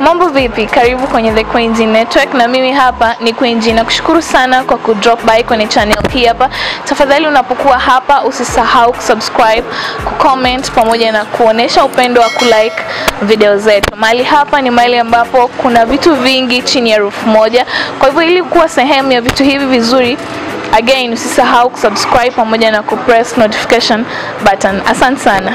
Mambo vipi? Karibu kwenye The Queen Network na mimi hapa ni Queen G. Nakushukuru sana kwa kudrop by kwenye channel hii hapa. Tafadhali unapokuwa hapa usisahau kusubscribe, kucomment pamoja na kuonesha upendo wa kulike video zetu. Mahali hapa ni mahali ambapo kuna vitu vingi chini ya roof moja. Kwa hivyo ili kuwa sehemu ya vitu hivi vizuri Again, usisahau kusubscribe pamoja na kupress notification button. Asante sana.